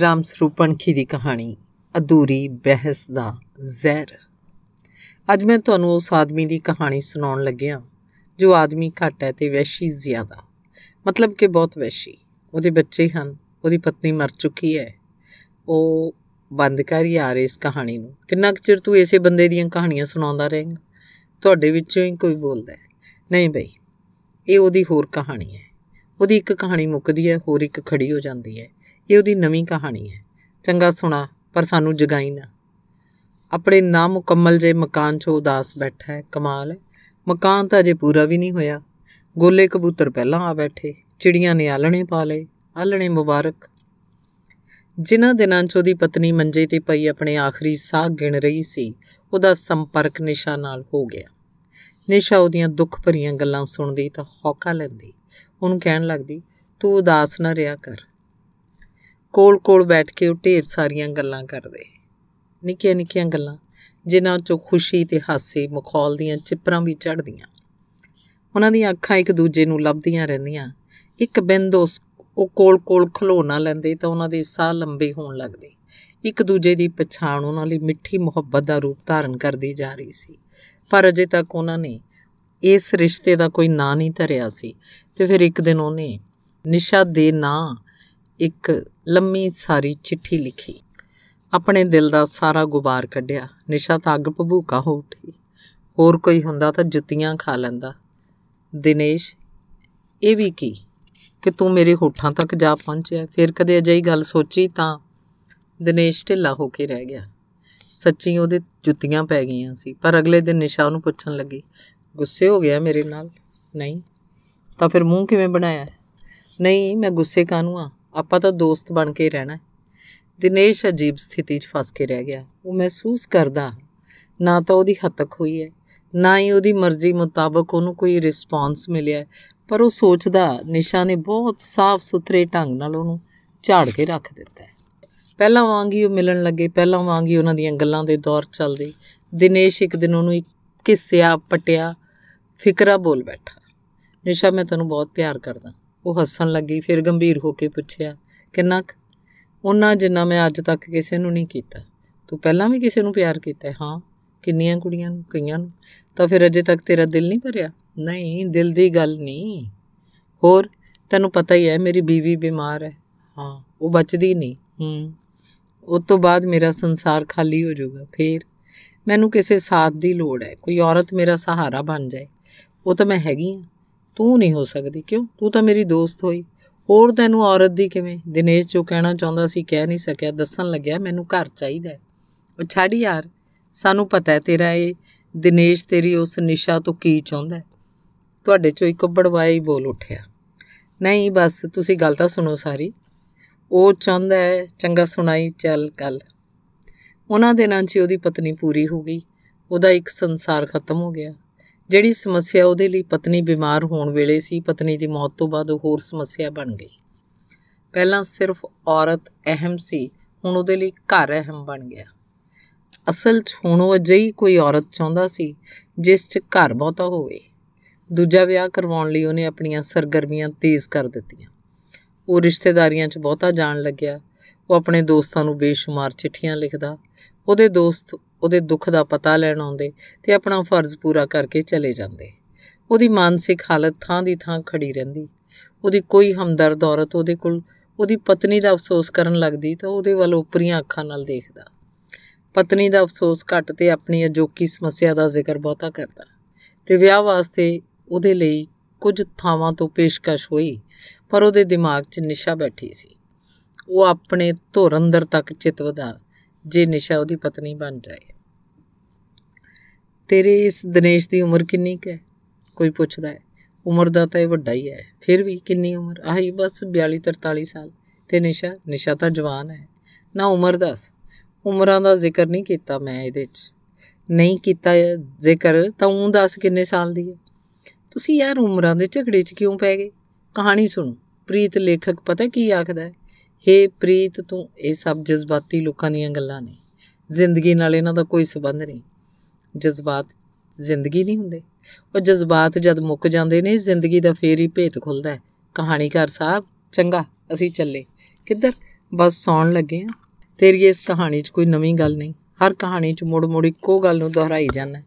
ਰਾਮ ਸਰੂਪਣਖੀ ਦੀ ਕਹਾਣੀ, ਅਧੂਰੀ ਬਹਿਸ ਦਾ ਜ਼ਹਿਰ। ਅੱਜ ਮੈਂ ਤੁਹਾਨੂੰ ਉਸ ਆਦਮੀ ਦੀ ਕਹਾਣੀ ਸੁਣਾਉਣ ਲੱਗਿਆ ਜੋ ਆਦਮੀ ਘੱਟ ਹੈ ਤੇ ਵੈਸ਼ੀ ਜ਼ਿਆਦਾ। ਮਤਲਬ ਕਿ ਬਹੁਤ ਵੈਸ਼ੀ ਉਹਦੇ ਬੱਚੇ ਹਨ, ਉਹਦੀ ਪਤਨੀ ਮਰ ਚੁੱਕੀ ਹੈ। ਉਹ ਬੰਦ ਕਰ ਯਾਰ ਇਸ ਕਹਾਣੀ ਨੂੰ। ਕਿੰਨਾ ਕੁ ਚਿਰ ਤੂੰ ਇਸੇ ਬੰਦੇ ਦੀਆਂ ਕਹਾਣੀਆਂ ਸੁਣਾਉਂਦਾ ਰਹੇਂਗਾ? ਤੁਹਾਡੇ ਵਿੱਚੋਂ ਹੀ ਕੋਈ ਬੋਲਦਾ ਹੈ। ਨਹੀਂ ਬਈ, ਇਹ ਉਹਦੀ ਹੋਰ ਕਹਾਣੀ ਹੈ। ਉਹਦੀ ਇੱਕ ਕਹਾਣੀ ਮੁੱਕਦੀ ਹੈ, ਹੋਰ ਇੱਕ ਖੜੀ ਹੋ ਜਾਂਦੀ ਹੈ। ਇਹ ਉਹਦੀ ਨਵੀਂ ਕਹਾਣੀ ਹੈ। ਚੰਗਾ ਸੁਣਾ, ਪਰ ਸਾਨੂੰ ਜਗਾਈ ਨਾ। ਆਪਣੇ ਨਾ ਮੁਕੰਮਲ ਜੇ ਮਕਾਨ 'ਚ ਉਦਾਸ ਬੈਠਾ ਹੈ, ਕਮਾਲ ਹੈ। ਮਕਾਨ ਤਾਂ ਅਜੇ ਪੂਰਾ ਵੀ ਨਹੀਂ ਹੋਇਆ। ਗੋਲੇ ਕਬੂਤਰ ਪਹਿਲਾਂ ਆ ਬੈਠੇ, ਚਿੜੀਆਂ ਨੇ ਆਲਣੇ ਪਾ ਲਏ ਆਲਣੇ ਮੁਬਾਰਕ। ਜਿਨ੍ਹਾਂ ਦਿਨਾਂ 'ਚ ਉਹਦੀ ਪਤਨੀ ਮੰਜੇ ਤੇ ਪਈ ਆਪਣੇ ਆਖਰੀ ਸਾਹ ਗਿਣ ਰਹੀ ਸੀ, ਉਹਦਾ ਸੰਪਰਕ ਨਿਸ਼ਾ ਨਾਲ ਹੋ ਗਿਆ। ਨਿਸ਼ਾ ਉਹਦੀਆਂ ਦੁੱਖ ਭਰੀਆਂ ਗੱਲਾਂ ਸੁਣਦੀ ਤਾਂ ਹੌਕਾ ਲੈਂਦੀ। ਉਹਨੂੰ ਕਹਿਣ ਲੱਗਦੀ, ਤੂੰ ਉਦਾਸ ਨਾ ਰਿਹਾ ਕਰ। ਕੋਲ-ਕੋਲ ਬੈਠ ਕੇ ਉਹ ਢੇਰ ਸਾਰੀਆਂ ਗੱਲਾਂ ਕਰਦੇ। ਨਿੱਕੀਆਂ-ਨਿੱਕੀਆਂ ਗੱਲਾਂ, ਜਿਨ੍ਹਾਂ 'ਚੋਂ ਖੁਸ਼ੀ ਤੇ ਹਾਸੇ ਮਖੌਲ ਦੀਆਂ ਚਿਪਰਾਂ ਵੀ ਚੜ੍ਹਦੀਆਂ। ਉਹਨਾਂ ਦੀਆਂ ਅੱਖਾਂ ਇੱਕ ਦੂਜੇ ਨੂੰ ਲੱਭਦੀਆਂ ਰਹਿੰਦੀਆਂ। ਇੱਕ ਬਿੰਦ ਉਸ, ਉਹ ਕੋਲ-ਕੋਲ ਖਲੋ ਨਾ ਲੈਂਦੇ ਤਾਂ ਉਹਨਾਂ ਦੇ ਸਾਹ ਲੰਬੇ ਹੋਣ ਲੱਗਦੇ। ਇੱਕ ਦੂਜੇ ਦੀ ਪਛਾਣ ਉਹਨਾਂ ਲਈ ਮਿੱਠੀ ਮੁਹੱਬਤ ਦਾ ਰੂਪ ਧਾਰਨ ਕਰਦੀ ਜਾ ਰਹੀ ਸੀ। ਪਰ ਅਜੇ ਤੱਕ ਉਹਨਾਂ ਨੇ ਇਸ ਰਿਸ਼ਤੇ ਦਾ ਕੋਈ ਨਾਂ ਨਹੀਂ ਧਰਿਆ ਸੀ। ਤੇ ਫਿਰ ਇੱਕ ਦਿਨ ਉਹਨੇ ਨਿਸ਼ਾ ਦੇ ਨਾਂ ਇੱਕ ਲੰਮੀ ਸਾਰੀ ਚਿੱਠੀ ਲਿਖੀ। ਆਪਣੇ ਦਿਲ ਦਾ ਸਾਰਾ ਗੁਬਾਰ ਕੱਢਿਆ। ਨਿਸ਼ਾ ਤਾਂ ਅੱਗ ਭਬੂਕਾ ਹੋ ਉੱਠੀ। ਹੋਰ ਕੋਈ ਹੁੰਦਾ ਤਾਂ ਜੁੱਤੀਆਂ ਖਾ ਲੈਂਦਾ। ਦਿਨੇਸ਼, ਇਹ ਵੀ ਕੀ? ਕਿ ਤੂੰ ਮੇਰੇ ਹੋਠਾਂ ਤੱਕ ਜਾ ਪਹੁੰਚਿਆ। ਫਿਰ ਕਦੇ ਅਜਿਹੀ ਗੱਲ ਸੋਚੀ ਤਾਂ ਦਿਨੇਸ਼ ਢਿੱਲਾ ਹੋ ਕੇ ਰਹਿ ਗਿਆ। ਸੱਚੀ ਉਹਦੇ ਜੁੱਤੀਆਂ ਪੈ ਗਈਆਂ ਸੀ, ਪਰ ਅਗਲੇ ਦਿਨ ਨਿਸ਼ਾ ਉਹਨੂੰ ਪੁੱਛਣ ਲੱਗੀ, ਗੁੱਸੇ ਹੋ ਗਿਆ ਮੇਰੇ ਨਾਲ? ਨਹੀਂ। ਤਾਂ ਫਿਰ ਮੂੰਹ ਕਿਵੇਂ ਬਣਾਇਆ? ਨਹੀਂ, ਮੈਂ ਗੁੱਸੇ ਕਾਨੂੰ ਆ? ਆਪਾਂ ਤਾਂ ਦੋਸਤ ਬਣ ਕੇ ਰਹਿਣਾ ਦਿਨੇਸ਼ ਅਜੀਬ ਸਥਿਤੀ 'ਚ ਫਸ ਕੇ ਰਹਿ ਗਿਆ। ਉਹ ਮਹਿਸੂਸ ਕਰਦਾ ਨਾ ਤਾਂ ਉਹਦੀ ਹੱਤਕ ਹੋਈ ਹੈ, ਨਾ ਹੀ ਉਹਦੀ ਮਰਜ਼ੀ ਮੁਤਾਬਕ ਉਹਨੂੰ ਕੋਈ ਰਿਸਪਾਂਸ ਮਿਲਿਆ ਪਰ ਉਹ ਸੋਚਦਾ ਨਿਸ਼ਾ ਨੇ ਬਹੁਤ ਸਾਫ਼ ਸੁਥਰੇ ਢੰਗ ਨਾਲ ਉਹਨੂੰ ਝਾੜ ਕੇ ਰੱਖ ਦਿੱਤਾ ਹੈ। ਪਹਿਲਾਂ ਵਾਂਗ ਹੀ ਉਹ ਮਿਲਣ ਲੱਗੇ, ਪਹਿਲਾਂ ਵਾਂਗ ਹੀ ਉਹਨਾਂ ਦੀਆਂ ਗੱਲਾਂ ਦੇ ਦੌਰ ਚੱਲਦੇ। ਦਿਨੇਸ਼ ਇੱਕ ਦਿਨ ਉਹਨੂੰ ਇੱਕ ਕਿੱਸਿਆ ਪਟਿਆ, ਫਿਕਰਾ ਬੋਲ ਬੈਠਾ। ਨਿਸ਼ਾ, ਮੈਂ ਤੈਨੂੰ ਬਹੁਤ ਪਿਆਰ ਕਰਦਾ। ਉਹ ਹੱਸਣ ਲੱਗੀ ਫਿਰ ਗੰਭੀਰ ਹੋ ਕੇ ਪੁੱਛਿਆ, ਕਿੰਨਾ ਉਹਨਾਂ ਜਿੰਨਾ ਮੈਂ ਅੱਜ ਤੱਕ ਕਿਸੇ ਨੂੰ ਨਹੀਂ ਕੀਤਾ। ਤੂੰ ਪਹਿਲਾਂ ਵੀ ਕਿਸੇ ਨੂੰ ਪਿਆਰ ਕੀਤਾ? ਹਾਂ, ਕਿੰਨੀਆਂ ਕੁੜੀਆਂ ਨੂੰ, ਕਈਆਂ ਨੂੰ। ਤਾਂ ਫਿਰ ਅਜੇ ਤੱਕ ਤੇਰਾ ਦਿਲ ਨਹੀਂ ਭਰਿਆ? ਨਹੀਂ, ਦਿਲ ਦੀ ਗੱਲ ਨਹੀਂ। ਹੋਰ, ਤੈਨੂੰ ਪਤਾ ਹੀ ਹੈ, ਮੇਰੀ ਬੀਵੀ ਬਿਮਾਰ ਹੈ। ਹਾਂ, ਉਹ ਬਚਦੀ ਨਹੀਂ। ਹੂੰ ਉਸ ਤੋਂ ਬਾਅਦ ਮੇਰਾ ਸੰਸਾਰ ਖਾਲੀ ਹੋ ਜਾਊਗਾ। ਫੇਰ ਮੈਨੂੰ ਕਿਸੇ ਸਾਥ ਦੀ ਲੋੜ ਹੈ। ਕੋਈ ਔਰਤ ਮੇਰਾ ਸਹਾਰਾ ਬਣ ਜਾਏ। ਉਹ ਤਾਂ ਮੈਂ ਹੈਗੀ ਹਾਂ। ਤੂੰ ਨਹੀਂ ਹੋ ਸਕਦੀ। ਕਿਉਂ? ਤੂੰ ਤਾਂ ਮੇਰੀ ਦੋਸਤ ਹੋਈ। ਹੋਰ ਤੈਨੂੰ ਔਰਤ ਦੀ ਕਿਵੇਂ? ਦਿਨੇਸ਼ ਜੋ ਕਹਿਣਾ ਚਾਹੁੰਦਾ ਸੀ, ਕਹਿ ਨਹੀਂ ਸਕਿਆ। ਦੱਸਣ ਲੱਗਿਆ, ਮੈਨੂੰ ਘਰ ਚਾਹੀਦਾ ਉਹ ਛੱਡ ਯਾਰ। ਸਾਨੂੰ ਪਤਾ ਹੈ ਤੇਰਾ ਇਹ ਦਿਨੇਸ਼, ਤੇਰੀ ਉਸ ਨਿਸ਼ਾ ਤੋਂ ਕੀ ਚਾਹੁੰਦਾ ਤੁਹਾਡੇ ਚੋਂ ਇੱਕ ਬੜਵਾਈ ਬੋਲ ਉੱਠਿਆ। ਨਹੀਂ, ਬਸ, ਤੁਸੀਂ ਗੱਲ ਤਾਂ ਸੁਣੋ ਸਾਰੀ। ਉਹ ਚਾਹੁੰਦਾ ਹੈ, ਚੰਗਾ ਸੁਣਾਈ, ਚੱਲ ਕੱਲ ਉਹਨਾਂ ਦਿਨਾਂ 'ਚ ਉਹਦੀ ਪਤਨੀ ਪੂਰੀ ਹੋ ਗਈ। ਉਹਦਾ ਇੱਕ ਸੰਸਾਰ ਖਤਮ ਹੋ ਗਿਆ। ਜਿਹੜੀ ਸਮੱਸਿਆ ਉਹਦੇ ਲਈ ਪਤਨੀ ਬਿਮਾਰ ਹੋਣ ਵੇਲੇ ਸੀ, ਪਤਨੀ ਦੀ ਮੌਤ ਤੋਂ ਬਾਅਦ ਉਹ ਹੋਰ ਸਮੱਸਿਆ ਬਣ ਗਈ। ਪਹਿਲਾਂ ਸਿਰਫ ਔਰਤ ਅਹਿਮ ਸੀ, ਹੁਣ ਉਹਦੇ ਲਈ ਘਰ ਅਹਿਮ ਬਣ ਗਿਆ। ਅਸਲ 'ਚ ਹੁਣ ਉਹ ਅਜਿਹੀ ਕੋਈ ਔਰਤ ਚਾਹੁੰਦਾ ਸੀ, ਜਿਸ 'ਚ ਘਰ ਬਹੁਤਾ ਹੋਵੇ। ਦੂਜਾ ਵਿਆਹ ਕਰਵਾਉਣ ਲਈ ਉਹਨੇ ਆਪਣੀਆਂ ਸਰਗਰਮੀਆਂ ਤੇਜ਼ ਕਰ ਦਿੱਤੀਆਂ। ਉਹ ਰਿਸ਼ਤੇਦਾਰੀਆਂ 'ਚ ਬਹੁਤਾ ਜਾਣ ਲੱਗਿਆ। ਉਹ ਆਪਣੇ ਦੋਸਤਾਂ ਨੂੰ ਬੇਸ਼ੁਮਾਰ ਚਿੱਠੀਆਂ ਲਿਖਦਾ। ਉਹਦੇ ਦੋਸਤ ਉਹਦੇ ਦੁੱਖ ਦਾ ਪਤਾ ਲੈਣ ਆਉਂਦੇ ਤੇ ਆਪਣਾ ਫਰਜ਼ ਪੂਰਾ ਕਰਕੇ ਚਲੇ ਜਾਂਦੇ। ਉਹਦੀ ਮਾਨਸਿਕ ਹਾਲਤ ਥਾਂ ਦੀ ਥਾਂ ਖੜੀ ਰਹਿੰਦੀ। ਉਹਦੀ ਕੋਈ ਹਮਦਰਦ ਔਰਤ ਉਹਦੇ ਕੋਲ, ਉਹਦੀ ਪਤਨੀ ਦਾ ਅਫਸੋਸ ਕਰਨ ਲੱਗਦੀ ਤਾਂ ਉਹਦੇ ਵੱਲ ਉਪਰੀਆਂ ਅੱਖਾਂ ਨਾਲ ਦੇਖਦਾ। ਪਤਨੀ ਦਾ ਅਫਸੋਸ ਘੱਟ ਤੇ ਆਪਣੀ ਅਜੋਕੀ ਸਮੱਸਿਆ ਦਾ ਜ਼ਿਕਰ ਬਹੁਤਾ ਕਰਦਾ। ਤੇ ਵਿਆਹ ਵਾਸਤੇ ਉਹਦੇ ਲਈ ਕੁਝ ਥਾਵਾਂ ਤੋਂ ਪੇਸ਼ਕਸ਼ ਹੋਈ, ਪਰ ਉਹਦੇ ਦਿਮਾਗ 'ਚ ਨਿਸ਼ਾ ਬੈਠੀ ਸੀ। ਉਹ ਆਪਣੇ ਧੁਰ ਅੰਦਰ ਤੱਕ ਚਿਤਵਦਾ ਜੇ ਨਿਸ਼ਾ ਉਹਦੀ ਪਤਨੀ ਬਣ ਜਾਏ। ਤੇਰੇ ਇਸ ਦਿਨੇਸ਼ ਦੀ ਉਮਰ ਕਿੰਨੀ ਕੁ ਹੈ? ਕੋਈ ਪੁੱਛਦਾ ਹੈ। ਉਮਰ ਦਾ ਤਾਂ ਇਹ ਵੱਡਾ ਹੀ ਹੈ। ਫਿਰ ਵੀ ਕਿੰਨੀ ਉਮਰ? ਆਹੀ ਬਸ 42 43 ਸਾਲ। ਤੇ ਨਿਸ਼ਾ? ਨਿਸ਼ਾ ਤਾਂ ਜਵਾਨ ਹੈ। ਨਾ ਉਮਰ ਦੱਸ। ਉਮਰਾਂ ਦਾ ਜ਼ਿਕਰ ਨਹੀਂ ਕੀਤਾ ਮੈਂ ਇਹਦੇ 'ਚ। ਨਹੀਂ ਕੀਤਾ ਜ਼ਿਕਰ ਤਾਂ ਉਹ ਦੱਸ ਕਿੰਨੇ ਸਾਲ ਦੀ ਹੈ। ਤੁਸੀਂ ਯਾਰ ਉਮਰਾਂ ਦੇ ਝਗੜੇ 'ਚ ਕਿਉਂ ਪੈ ਗਏ? ਕਹਾਣੀ ਸੁਣੋ। ਪ੍ਰੀਤ ਲੇਖਕ ਪਤਾ ਕੀ ਆਖਦਾ ਹੈ? ਹੇ ਪ੍ਰੀਤ, ਤੂੰ ਇਹ ਸਭ ਜਜ਼ਬਾਤੀ ਲੋਕਾਂ ਦੀਆਂ ਗੱਲਾਂ ਨੇ। ਜ਼ਿੰਦਗੀ ਨਾਲ ਇਹਨਾਂ ਦਾ ਕੋਈ ਸਬੰਧ ਨਹੀਂ। ਜਜ਼ਬਾਤ ਜ਼ਿੰਦਗੀ ਨਹੀਂ ਹੁੰਦੇ। ਉਹ ਜਜ਼ਬਾਤ ਜਦ ਮੁੱਕ ਜਾਂਦੇ ਨੇ, ਜ਼ਿੰਦਗੀ ਦਾ ਫੇਰ ਹੀ ਭੇਤ ਖੁੱਲਦਾ ਹੈ। ਕਹਾਣੀਕਾਰ ਸਾਹਿਬ ਚੰਗਾ, ਅਸੀਂ ਚੱਲੇ। ਕਿੱਧਰ? ਬਸ ਸੌਣ ਲੱਗੇ ਆ ਤੇਰੀ ਇਸ ਕਹਾਣੀ 'ਚ ਕੋਈ ਨਵੀਂ ਗੱਲ ਨਹੀਂ। ਹਰ ਕਹਾਣੀ 'ਚ ਮੁੜ-ਮੁੜ ਇੱਕੋ ਗੱਲ ਨੂੰ ਦੁਹਰਾਈ ਜਾਂਦਾ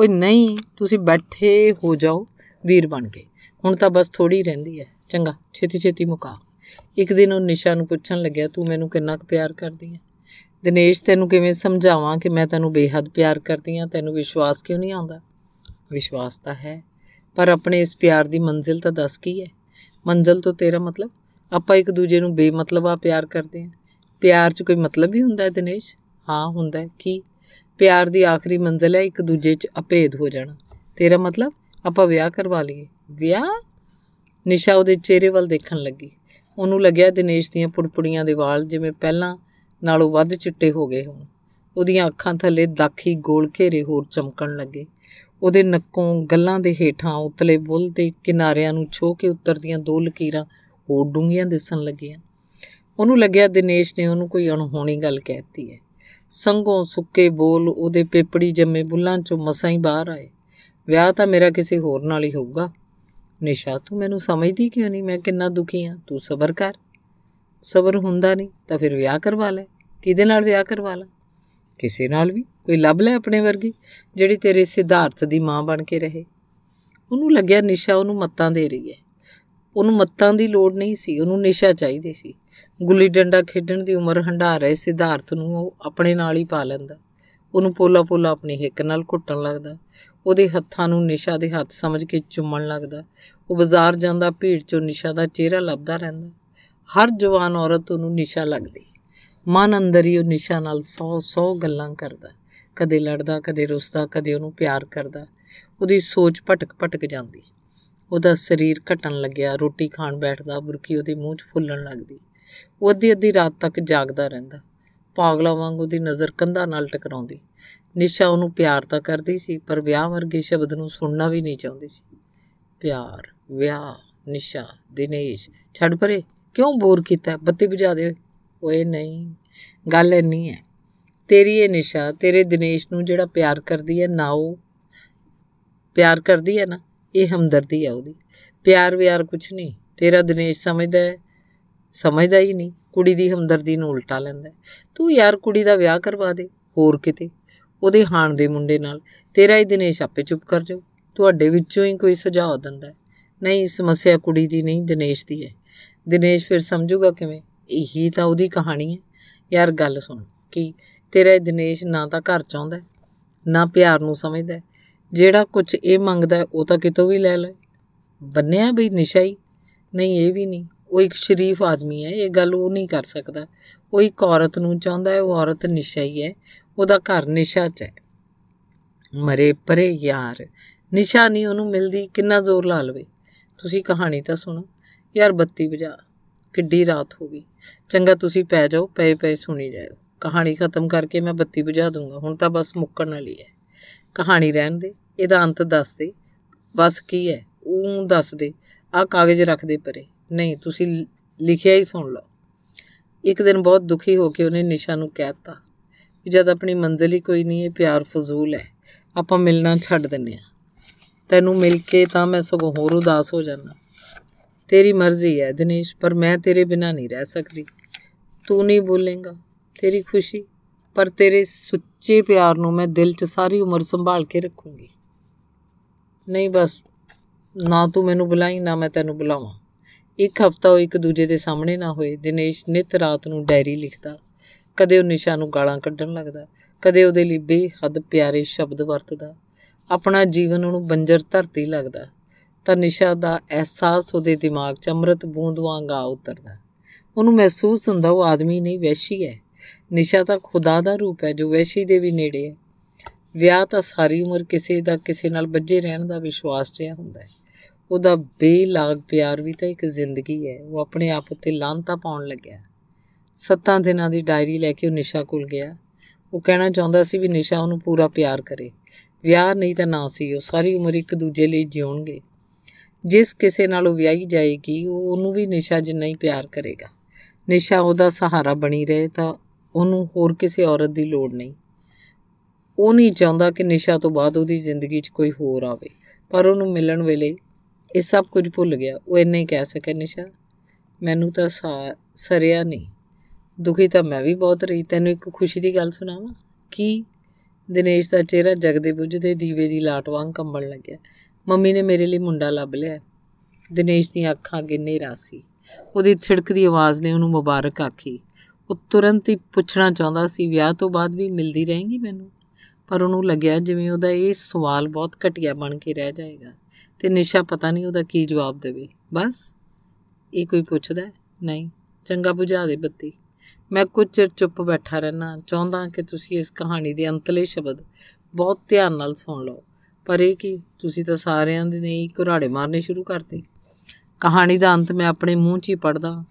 ਓਏ ਨਹੀਂ, ਤੁਸੀਂ ਬੈਠੇ ਹੋ ਜਾਓ, ਵੀਰ ਬਣ ਕੇ। ਹੁਣ ਤਾਂ ਬਸ ਥੋੜੀ ਰਹਿੰਦੀ ਹੈ। ਚੰਗਾ ਛੇਤੀ ਛੇਤੀ ਮੁਕਾ ਇੱਕ ਦਿਨ ਉਹ ਨਿਸ਼ਾ ਨੂੰ ਪੁੱਛਣ ਲੱਗਿਆ, ਤੂੰ ਮੈਨੂੰ ਕਿੰਨਾ ਕੁ ਪਿਆਰ ਕਰਦੀ ਹੈ ਦਿਨੇਸ਼, ਤੈਨੂੰ ਕਿਵੇਂ ਸਮਝਾਵਾਂ ਕਿ ਮੈਂ ਤੈਨੂੰ ਬੇਹੱਦ ਪਿਆਰ ਕਰਦੀ ਹਾਂ ਤੈਨੂੰ ਵਿਸ਼ਵਾਸ ਕਿਉਂ ਨਹੀਂ ਆਉਂਦਾ? ਵਿਸ਼ਵਾਸ ਤਾਂ ਹੈ, ਪਰ ਆਪਣੇ ਇਸ ਪਿਆਰ ਦੀ ਮੰਜ਼ਿਲ ਤਾਂ ਦੱਸ ਕੀ ਹੈ? ਮੰਜ਼ਿਲ ਤੋਂ ਤੇਰਾ ਮਤਲਬ? ਆਪਾਂ ਇੱਕ ਦੂਜੇ ਨੂੰ ਬੇਮਤਲਬਾ ਪਿਆਰ ਕਰਦੇ ਹਾਂ ਪਿਆਰ 'ਚ ਕੋਈ ਮਤਲਬ ਵੀ ਹੁੰਦਾ ਹੈ, ਦਿਨੇਸ਼? ਹਾਂ, ਹੁੰਦਾ ਹੈ। ਕੀ? ਪਿਆਰ ਦੀ ਆਖਰੀ ਮੰਜ਼ਿਲ ਹੈ, ਇੱਕ ਦੂਜੇ 'ਚ ਅਪੇਧ ਹੋ ਜਾਣਾ। ਤੇਰਾ ਮਤਲਬ? ਆਪਾਂ ਵਿਆਹ ਕਰਵਾ ਲਈਏ। ਵਿਆਹ? ਨਿਸ਼ਾ ਉਹਦੇ ਚਿਹਰੇ ਵੱਲ ਦੇਖਣ ਲੱਗੀ। ਉਹਨੂੰ ਲੱਗਿਆ ਦਿਨੇਸ਼ ਦੀਆਂ ਪੁੜਪੁੜੀਆਂ ਦੇ ਵਾਲ ਜਿਵੇਂ ਪਹਿਲਾਂ ਨਾਲੋਂ ਵੱਧ ਚਿੱਟੇ ਹੋ ਗਏ ਹੋਣ। ਉਹਦੀਆਂ ਅੱਖਾਂ ਥੱਲੇ ਦਾਖੀ ਗੋਲ ਘੇਰੇ ਹੋਰ ਚਮਕਣ ਲੱਗੇ। ਉਹਦੇ ਨੱਕੋਂ ਗੱਲਾਂ ਦੇ ਹੇਠਾਂ ਉਤਲੇ ਬੁੱਲ ਦੇ ਕਿਨਾਰਿਆਂ ਨੂੰ ਛੋ ਕੇ ਉਤਰਦੀਆਂ ਦੋ ਲਕੀਰਾਂ ਹੋਰ ਡੂੰਘੀਆਂ ਦਿਸਣ ਲੱਗੀਆਂ। ਉਹਨੂੰ ਲੱਗਿਆ ਦਿਨੇਸ਼ ਨੇ ਉਹਨੂੰ ਕੋਈ ਅਣਹੋਣੀ ਗੱਲ ਕਹਿਤੀ ਹੈ। ਸੰਗੋਂ ਸੁੱਕੇ ਬੋਲ ਉਹਦੇ ਪੇਪੜੀ ਜੰਮੇ ਬੁੱਲਾਂ ਚੋਂ ਮਸਾਂ ਹੀ ਬਾਹਰ ਆਏ। ਵਿਆਹ ਤਾਂ ਮੇਰਾ ਕਿਸੇ ਹੋਰ ਨਾਲ ਹੀ ਹੋਊਗਾ। ਨਿਸ਼ਾ, ਤੂੰ ਮੈਨੂੰ ਸਮਝਦੀ ਕਿਉਂ ਨਹੀਂ? ਮੈਂ ਕਿੰਨਾ ਦੁਖੀ ਹਾਂ ਤੂੰ ਸਬਰ ਕਰ। ਸਬਰ ਹੁੰਦਾ ਨਹੀਂ, ਤਾਂ ਫਿਰ ਵਿਆਹ ਕਰਵਾ ਲੈ। ਕਿਹਦੇ ਨਾਲ ਵਿਆਹ ਕਰਵਾ ਲਾ? ਕਿਸੇ ਨਾਲ ਵੀ। ਕੋਈ ਲੱਭ ਲੈ ਆਪਣੇ ਵਰਗੀ, ਜਿਹੜੀ ਤੇਰੇ ਸਿਧਾਰਥ ਦੀ ਮਾਂ ਬਣ ਕੇ ਰਹੇ। ਉਹਨੂੰ ਲੱਗਿਆ ਨਿਸ਼ਾ ਉਹਨੂੰ ਮੱਤਾਂ ਦੇ ਰਹੀ ਹੈ। ਉਹਨੂੰ ਮੱਤਾਂ ਦੀ ਲੋੜ ਨਹੀਂ ਸੀ। ਉਹਨੂੰ ਨਿਸ਼ਾ ਚਾਹੀਦੀ ਸੀ। ਗੁੱਲੀ ਡੰਡਾ ਖੇਡਣ ਦੀ ਉਮਰ ਹੰਢਾ ਰਹੇ ਸਿਧਾਰਥ ਨੂੰ ਉਹ ਆਪਣੇ ਨਾਲ ਹੀ ਪਾ ਲੈਂਦਾ। ਉਹਨੂੰ ਪੋਲਾ ਪੋਲਾ ਆਪਣੀ ਹਿੱਕ ਨਾਲ ਘੁੱਟਣ ਲੱਗਦਾ। ਉਹਦੇ ਹੱਥਾਂ ਨੂੰ ਨਿਸ਼ਾ ਦੇ ਹੱਥ ਸਮਝ ਕੇ ਚੁੰਮਣ ਲੱਗਦਾ। ਉਹ ਬਾਜ਼ਾਰ ਜਾਂਦਾ, ਭੀੜ 'ਚੋਂ ਨਿਸ਼ਾ ਦਾ ਚਿਹਰਾ ਲੱਭਦਾ ਰਹਿੰਦਾ। ਹਰ ਜਵਾਨ ਔਰਤ ਉਹਨੂੰ ਨਿਸ਼ਾ ਲੱਗਦੀ। ਮਨ ਅੰਦਰ ਹੀ ਉਹ ਨਿਸ਼ਾ ਨਾਲ 100-100 ਗੱਲਾਂ ਕਰਦਾ। ਕਦੇ ਲੜਦਾ, ਕਦੇ ਰੁੱਸਦਾ, ਕਦੇ ਉਹਨੂੰ ਪਿਆਰ ਕਰਦਾ। ਉਹਦੀ ਸੋਚ ਭਟਕ-ਭਟਕ ਜਾਂਦੀ। ਉਹਦਾ ਸਰੀਰ ਘਟਣ ਲੱਗਿਆ, ਰੋਟੀ ਖਾਣ ਬੈਠਦਾ, ਬੁਰਕੀ ਉਹਦੇ ਮੂੰਹ 'ਚ ਫੁੱਲਣ ਲੱਗਦੀ। ਉਹ ਅੱਧੀ ਅੱਧੀ ਰਾਤ ਤੱਕ ਜਾਗਦਾ ਰਹਿੰਦਾ। ਪਾਗਲਾ ਵਾਂਗ ਉਹਦੀ ਨਜ਼ਰ ਕੰਧਾਂ ਨਾਲ ਟਕਰਾਉਂਦੀ। ਨਿਸ਼ਾ ਉਹਨੂੰ ਪਿਆਰ ਤਾਂ ਕਰਦੀ ਸੀ, ਪਰ ਵਿਆਹ ਵਰਗੇ ਸ਼ਬਦ ਨੂੰ ਸੁਣਨਾ ਵੀ ਨਹੀਂ ਚਾਹੁੰਦੀ ਸੀ। ਪਿਆਰ, ਵਿਆਹ, ਨਿਸ਼ਾ, ਦਿਨੇਸ਼, ਛੱਡ ਪਰੇ, ਕਿਉਂ ਬੋਰ ਕੀਤਾ? ਬੱਤੀ ਬੁਝਾ ਦੇ ਓਏ, ਨਹੀਂ, ਗੱਲ ਇੰਨੀ ਹੈ। ਤੇਰੀ ਇਹ ਨਿਸ਼ਾ, ਤੇਰੇ ਦਿਨੇਸ਼ ਨੂੰ ਜਿਹੜਾ ਪਿਆਰ ਕਰਦੀ ਹੈ ਨਾ ਉਹ ਪਿਆਰ ਕਰਦੀ ਹੈ ਨਾ, ਇਹ ਹਮਦਰਦੀ ਹੈ ਉਹਦੀ। ਪਿਆਰ ਵਿਆਰ ਕੁਛ ਨਹੀਂ, ਤੇਰਾ ਦਿਨੇਸ਼ ਸਮਝਦਾ ਹੈ, ਸਮਝਦਾ ਹੀ ਨਹੀਂ, ਕੁੜੀ ਦੀ ਹਮਦਰਦੀ ਨੂੰ ਉਲਟਾ ਲੈਂਦਾ ਤੂੰ ਯਾਰ ਕੁੜੀ ਦਾ ਵਿਆਹ ਕਰਵਾ ਦੇ, ਹੋਰ ਕਿਤੇ। ਉਹਦੇ ਹਾਣ ਦੇ ਮੁੰਡੇ ਨਾਲ, ਤੇਰਾ ਹੀ ਦਿਨੇਸ਼ ਆਪੇ ਚੁੱਪ ਕਰ ਜਾਊ ਤੁਹਾਡੇ ਵਿੱਚੋਂ ਹੀ ਕੋਈ ਸੁਝਾਅ ਦਿੰਦਾ ਨਹੀਂ, ਸਮੱਸਿਆ ਕੁੜੀ ਦੀ ਨਹੀਂ, ਦਿਨੇਸ਼ ਦੀ ਹੈ। ਦਿਨੇਸ਼ ਫਿਰ ਸਮਝੂਗਾ ਕਿਵੇਂ? ਇਹੀ ਤਾਂ ਉਹਦੀ ਕਹਾਣੀ ਹੈ। ਯਾਰ ਗੱਲ ਸੁਣ ਕਿ ਤੇਰਾ ਇਹ ਦਿਨੇਸ਼ ਨਾ ਤਾਂ ਘਰ ਚਾਹੁੰਦਾ ਨਾ ਪਿਆਰ ਨੂੰ ਸਮਝਦਾ ਜਿਹੜਾ ਕੁਝ ਇਹ ਮੰਗਦਾ ਉਹ ਤਾਂ ਕਿਤੋਂ ਵੀ ਲੈ ਲੈ ਬੰਨਿਆ ਬਈ ਨਿਸ਼ਾ ਹੀ? ਨਹੀਂ, ਇਹ ਵੀ ਨਹੀਂ। ਉਹ ਇੱਕ ਸ਼ਰੀਫ ਆਦਮੀ ਹੈ, ਇਹ ਗੱਲ ਉਹ ਨਹੀਂ ਕਰ ਸਕਦਾ। ਉਹ ਇੱਕ ਔਰਤ ਨੂੰ ਚਾਹੁੰਦਾ ਹੈ, ਉਹ ਔਰਤ ਨਿਸ਼ਾ ਹੀ ਹੈ। ਉਹਦਾ ਘਰ ਨਿਸ਼ਾ 'ਚ ਹੈ। ਮਰੇ ਪਰੇ ਯਾਰ, ਨਿਸ਼ਾ ਨਹੀਂ ਉਹਨੂੰ ਮਿਲਦੀ, ਕਿੰਨਾ ਜ਼ੋਰ ਲਾ ਲਵੇ। ਤੁਸੀਂ ਕਹਾਣੀ ਤਾਂ ਸੁਣੋ। ਯਾਰ ਬੱਤੀ ਵਜਾ, ਕਿੱਡੀ ਰਾਤ ਹੋ ਗਈ। ਚੰਗਾ ਤੁਸੀਂ ਪੈ ਜਾਓ, ਪਏ ਪਏ ਸੁਣੀ ਜਾਓ ਕਹਾਣੀ ਖਤਮ ਕਰਕੇ ਮੈਂ ਬੱਤੀ ਬੁਝਾ ਦੂੰਗਾ। ਹੁਣ ਤਾਂ ਬਸ ਮੁੱਕਣ ਵਾਲੀ ਹੈ। ਕਹਾਣੀ ਰਹਿਣ ਦੇ, ਇਹਦਾ ਅੰਤ ਦੱਸ ਦੇ। ਬਸ ਕੀ ਹੈ? ਉਹ ਦੱਸ ਦੇ। ਆ ਕਾਗਜ਼ ਰੱਖ ਦੇ ਪਰੇ। ਨਹੀਂ, ਤੁਸੀਂ ਲਿਖਿਆ ਹੀ ਸੁਣ ਲਓ। ਇੱਕ ਦਿਨ ਬਹੁਤ ਦੁਖੀ ਹੋ ਕੇ ਉਹਨੇ ਨਿਸ਼ਾ ਨੂੰ ਕਹਿਤਾ ਕਿ ਜਦ ਆਪਣੀ ਮੰਜ਼ਿਲ ਹੀ ਕੋਈ ਨਹੀਂ ਹੈ ਪਿਆਰ ਫਜ਼ੂਲ ਹੈ। ਆਪਾਂ ਮਿਲਣਾ ਛੱਡ ਦਿੰਨੇ ਆ ਤੈਨੂੰ ਮਿਲ ਕੇ ਤਾਂ ਮੈਂ ਸਗੋਂ ਹੋਰ ਉਦਾਸ ਹੋ ਜਾਣਾ ਤੇਰੀ ਮਰਜ਼ੀ ਹੈ ਦਿਨੇਸ਼, ਪਰ ਮੈਂ ਤੇਰੇ ਬਿਨਾ ਨਹੀਂ ਰਹਿ ਸਕਦੀ। ਤੂੰ ਨਹੀਂ ਬੋਲੇਗਾ, ਤੇਰੀ ਖੁਸ਼ੀ। ਪਰ ਤੇਰੇ ਸੁੱਚੇ ਪਿਆਰ ਨੂੰ ਮੈਂ ਦਿਲ 'ਚ ਸਾਰੀ ਉਮਰ ਸੰਭਾਲ ਕੇ ਰੱਖੂੰਗੀ। ਨਹੀਂ ਬਸ, ਨਾ ਤੂੰ ਮੈਨੂੰ ਬੁਲਾਈ, ਨਾ ਮੈਂ ਤੈਨੂੰ ਬੁਲਾਵਾਂ। ਇੱਕ ਹਫਤਾ ਉਹ ਇੱਕ ਦੂਜੇ ਦੇ ਸਾਹਮਣੇ ਨਾ ਹੋਏ। ਦਿਨੇਸ਼ ਨਿਤ ਰਾਤ ਨੂੰ ਡਾਇਰੀ ਲਿਖਦਾ। ਕਦੇ ਉਹ ਨਿਸ਼ਾ ਨੂੰ ਗਾਲਾਂ ਕੱਢਣ ਲੱਗਦਾ, ਕਦੇ ਉਹਦੇ ਲਈ ਬੇਹੱਦ ਪਿਆਰੇ ਸ਼ਬਦ ਵਰਤਦਾ। ਆਪਣਾ ਜੀਵਨ ਉਹਨੂੰ ਬੰਜਰ ਧਰਤੀ ਲੱਗਦਾ, ਤਾਂ ਨਿਸ਼ਾ ਦਾ ਅਹਿਸਾਸ ਉਹਦੇ ਦਿਮਾਗ 'ਚ ਅੰਮ੍ਰਿਤ ਬੂੰਦ ਵਾਂਗ ਆ ਉਤਰਦਾ। ਉਹਨੂੰ ਮਹਿਸੂਸ ਹੁੰਦਾ ਉਹ ਆਦਮੀ ਨਹੀਂ, ਵੈਸ਼ੀ ਹੈ। ਨਿਸ਼ਾ ਤਾਂ ਖੁਦਾ ਦਾ ਰੂਪ ਹੈ, ਜੋ ਵੈਸ਼ੀ ਦੇ ਵੀ ਨੇੜੇ ਹੈ। ਵਿਆਹ ਤਾਂ ਸਾਰੀ ਉਮਰ ਕਿਸੇ ਦਾ ਕਿਸੇ ਨਾਲ ਬੱਝੇ ਰਹਿਣ ਦਾ ਵਿਸ਼ਵਾਸ ਜਿਹਾ ਹੁੰਦਾ ਹੈ। ਉਹਦਾ ਬੇਲਾਗ ਪਿਆਰ ਵੀ ਤਾਂ ਇੱਕ ਜ਼ਿੰਦਗੀ ਹੈ। ਉਹ ਆਪਣੇ ਆਪ ਉੱਤੇ ਲਾਂਤਾ ਪਾਉਣ ਲੱਗਿਆ। ਸੱਤਾਂ ਦਿਨਾਂ ਦੀ ਡਾਇਰੀ ਲੈ ਕੇ ਉਹ ਨਿਸ਼ਾ ਕੋਲ ਗਿਆ। ਉਹ ਕਹਿਣਾ ਚਾਹੁੰਦਾ ਸੀ ਵੀ ਨਿਸ਼ਾ ਉਹਨੂੰ ਪੂਰਾ ਪਿਆਰ ਕਰੇ। ਵਿਆਹ ਨਹੀਂ ਤਾਂ ਨਾ ਸੀ, ਉਹ ਸਾਰੀ ਉਮਰ ਇੱਕ ਦੂਜੇ ਲਈ ਜਿਉਣਗੇ। ਜਿਸ ਕਿਸੇ ਨਾਲ ਉਹ ਵਿਆਹੀ ਜਾਏਗੀ, ਉਹ ਉਹਨੂੰ ਵੀ ਨਿਸ਼ਾ ਜਿੰਨਾ ਹੀ ਪਿਆਰ ਕਰੇਗਾ। ਨਿਸ਼ਾ ਉਹਦਾ ਸਹਾਰਾ ਬਣੀ ਰਹੇ ਤਾਂ ਉਹਨੂੰ ਹੋਰ ਕਿਸੇ ਔਰਤ ਦੀ ਲੋੜ ਨਹੀਂ। ਉਹ ਨਹੀਂ ਚਾਹੁੰਦਾ ਕਿ ਨਿਸ਼ਾ ਤੋਂ ਬਾਅਦ ਉਹਦੀ ਜ਼ਿੰਦਗੀ 'ਚ ਕੋਈ ਹੋਰ ਆਵੇ। ਪਰ ਉਹਨੂੰ ਮਿਲਣ ਵੇਲੇ ਇਹ ਸਭ ਕੁਝ ਭੁੱਲ ਗਿਆ। ਉਹ ਇੰਨਾ ਹੀ ਕਹਿ ਸਕਿਆ, ਨਿਸ਼ਾ, ਮੈਨੂੰ ਤਾਂ ਸਰਿਆ ਨਹੀਂ। ਦੁਖੀ ਤਾਂ ਮੈਂ ਵੀ ਬਹੁਤ ਰਹੀ। ਤੈਨੂੰ ਇੱਕ ਖੁਸ਼ੀ ਦੀ ਗੱਲ ਸੁਣਾਵਾਂ? ਕੀ? ਦਿਨੇਸ਼ ਦਾ ਚਿਹਰਾ ਜਗਦੇ ਬੁੱਝਦੇ ਦੀਵੇ ਦੀ ਲਾਟ ਵਾਂਗ ਕੰਬਣ ਲੱਗਿਆ। ਮੰਮੀ ਨੇ ਮੇਰੇ ਲਈ ਮੁੰਡਾ ਲੱਭ ਲਿਆ। ਦਿਨੇਸ਼ ਦੀਆਂ ਅੱਖਾਂ ਅੱਗੇ ਹਨੇਰਾ ਸੀ ਉਹਦੀ ਥਿੜਕਦੀ ਆਵਾਜ਼ ਨੇ ਉਹਨੂੰ ਮੁਬਾਰਕ ਆਖੀ। ਉਹ ਤੁਰੰਤ ਹੀ ਪੁੱਛਣਾ ਚਾਹੁੰਦਾ ਸੀ, ਵਿਆਹ ਤੋਂ ਬਾਅਦ ਵੀ ਮਿਲਦੀ ਰਹੇਗੀ ਮੈਨੂੰ? ਪਰ ਉਹਨੂੰ ਲੱਗਿਆ ਜਿਵੇਂ ਉਹਦਾ ਇਹ ਸਵਾਲ ਬਹੁਤ ਘਟੀਆ ਬਣ ਕੇ ਰਹਿ ਜਾਏਗਾ। ਤੇ ਨਿਸ਼ਾ ਪਤਾ ਨਹੀਂ ਉਹਦਾ ਕੀ ਜਵਾਬ ਦੇਵੇ। ਬਸ, ਇਹ ਕੋਈ ਪੁੱਛਦਾ ਨਹੀਂ, ਚੰਗਾ ਬੁਝਾ ਦੇ ਬੱਤੀ। ਮੈਂ ਕੁਝ ਚਿਰ ਚੁੱਪ ਬੈਠਾ ਰਹਿਣਾ ਚਾਹੁੰਦਾ ਕਿ ਤੁਸੀਂ ਇਸ ਕਹਾਣੀ ਦੇ ਅੰਤਲੇ ਸ਼ਬਦ ਬਹੁਤ ਧਿਆਨ ਨਾਲ ਸੁਣ ਲਓ। ਪਰ ਇਹ ਕੀ, ਤੁਸੀਂ ਤਾਂ ਸਾਰਿਆਂ ਦੇ ਨੇ ਘੁਰਾੜੇ ਮਾਰਨੇ ਸ਼ੁਰੂ ਕਰਤੇ। ਕਹਾਣੀ ਦਾ ਅੰਤ ਮੈਂ ਆਪਣੇ ਮੂੰਹ 'ਚ ਹੀ ਪੜਦਾ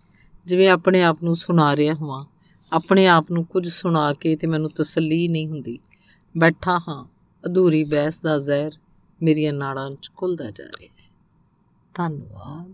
ਜਿਵੇਂ ਆਪਣੇ ਆਪ ਨੂੰ ਸੁਣਾ ਰਿਹਾ ਹਾਂ। ਆਪਣੇ ਆਪ ਨੂੰ ਕੁਝ ਸੁਣਾ ਕੇ ਤੇ ਮੈਨੂੰ ਤਸੱਲੀ ਨਹੀਂ ਹੁੰਦੀ। ਬੈਠਾ ਹਾਂ, ਅਧੂਰੀ ਬਹਿਸ ਦਾ ਜ਼ਹਿਰ ਮੇਰੀਆਂ ਨਾੜਾਂ 'ਚ ਘੁਲਦਾ ਜਾ ਰਿਹਾ ਹੈ। ਧੰਨਵਾਦ।